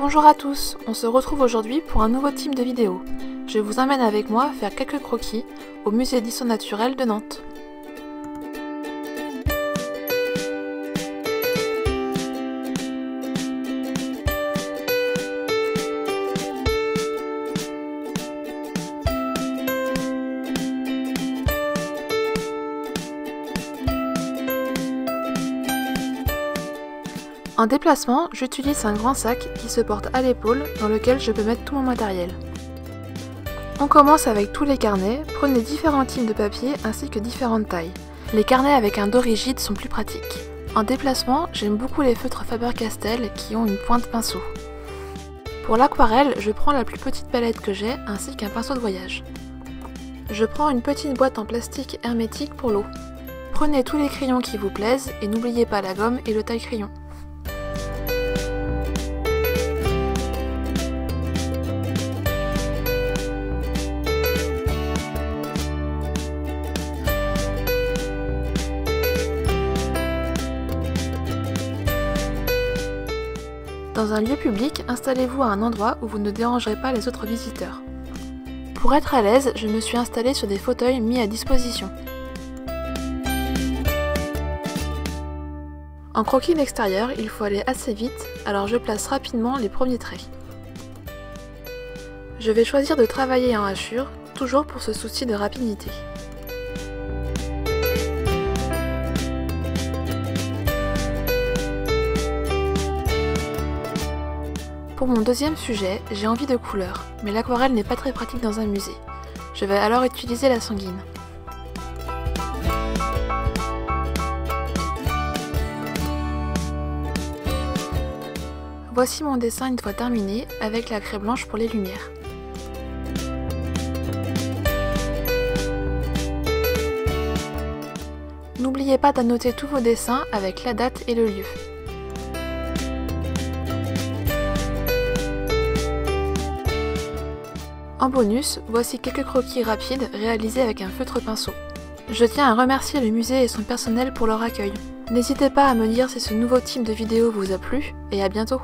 Bonjour à tous, on se retrouve aujourd'hui pour un nouveau type de vidéo. Je vous emmène avec moi faire quelques croquis au musée d'histoire naturelle de Nantes. En déplacement, j'utilise un grand sac qui se porte à l'épaule dans lequel je peux mettre tout mon matériel. On commence avec tous les carnets, prenez différents types de papier ainsi que différentes tailles. Les carnets avec un dos rigide sont plus pratiques. En déplacement, j'aime beaucoup les feutres Faber-Castell qui ont une pointe pinceau. Pour l'aquarelle, je prends la plus petite palette que j'ai ainsi qu'un pinceau de voyage. Je prends une petite boîte en plastique hermétique pour l'eau. Prenez tous les crayons qui vous plaisent et n'oubliez pas la gomme et le taille-crayon. Dans un lieu public, installez-vous à un endroit où vous ne dérangerez pas les autres visiteurs. Pour être à l'aise, je me suis installée sur des fauteuils mis à disposition. En croquis d'extérieur, il faut aller assez vite, alors je place rapidement les premiers traits. Je vais choisir de travailler en hachure, toujours pour ce souci de rapidité. Pour mon deuxième sujet, j'ai envie de couleur, mais l'aquarelle n'est pas très pratique dans un musée. Je vais alors utiliser la sanguine. Voici mon dessin une fois terminé avec la craie blanche pour les lumières. N'oubliez pas d'annoter tous vos dessins avec la date et le lieu. En bonus, voici quelques croquis rapides réalisés avec un feutre pinceau. Je tiens à remercier le musée et son personnel pour leur accueil. N'hésitez pas à me dire si ce nouveau type de vidéo vous a plu, et à bientôt